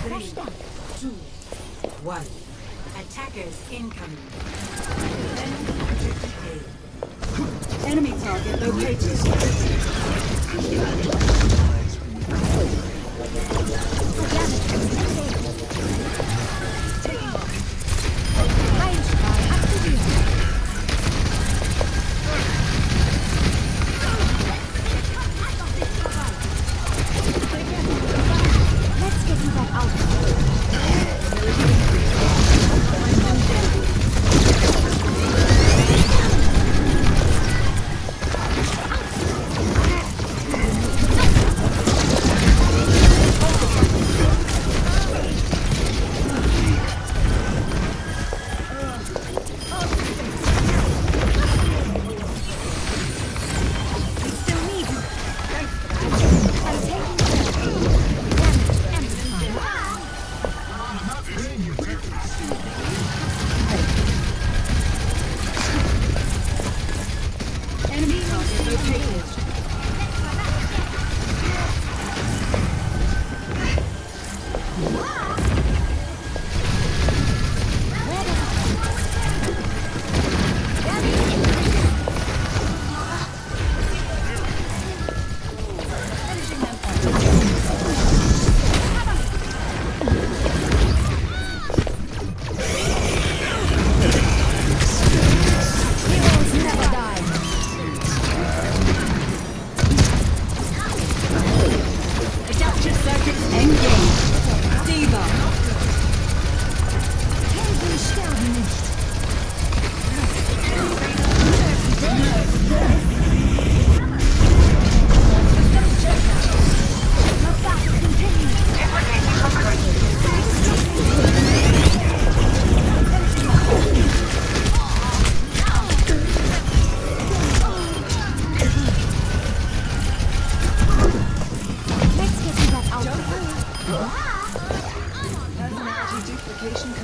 Three, two, one. Attackers incoming. Enemy target located.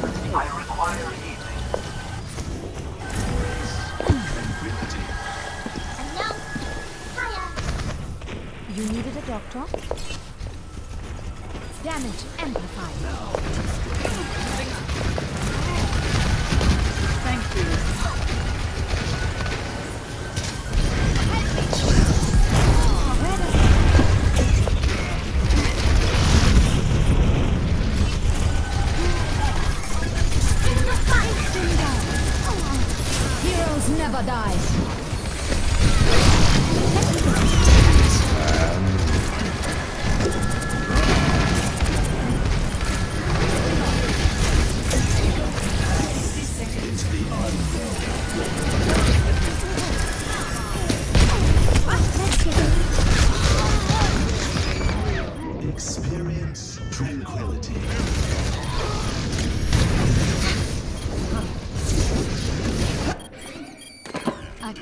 Duplication complete. You needed a doctor? Damage amplified. Thank you. Never die. Experience tranquility.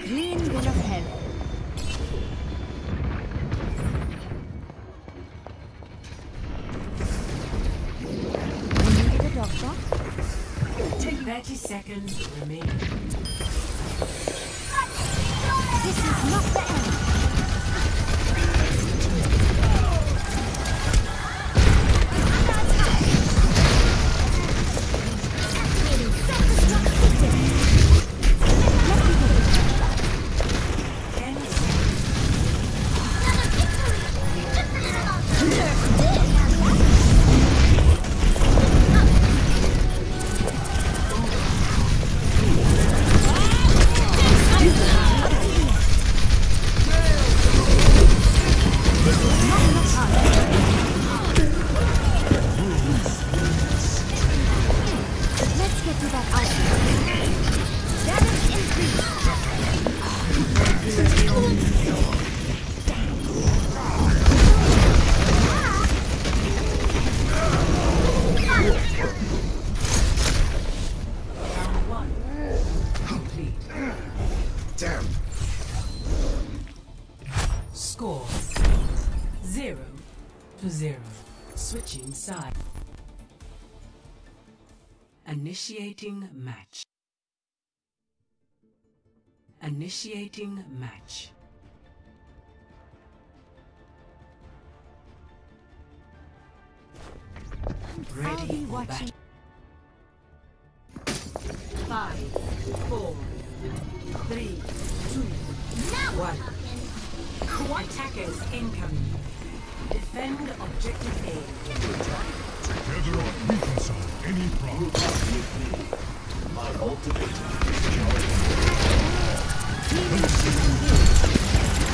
Clean bill of health. You needed a doctor? Take 30 seconds remaining. This is not the end. Score. Zero to zero. Switching side. Initiating match. Initiating match. Ready for battle. Five, four, three, two, one. Attackers incoming. Defend objective A. Together we can solve any problem. My ultimate Demon King